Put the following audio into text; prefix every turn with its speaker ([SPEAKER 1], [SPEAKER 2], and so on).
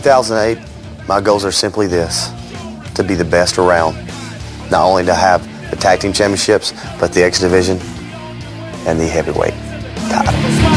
[SPEAKER 1] 2008, my goals are simply this, to be the best around. Not only to have the tag team championships, but the X Division and the heavyweight title.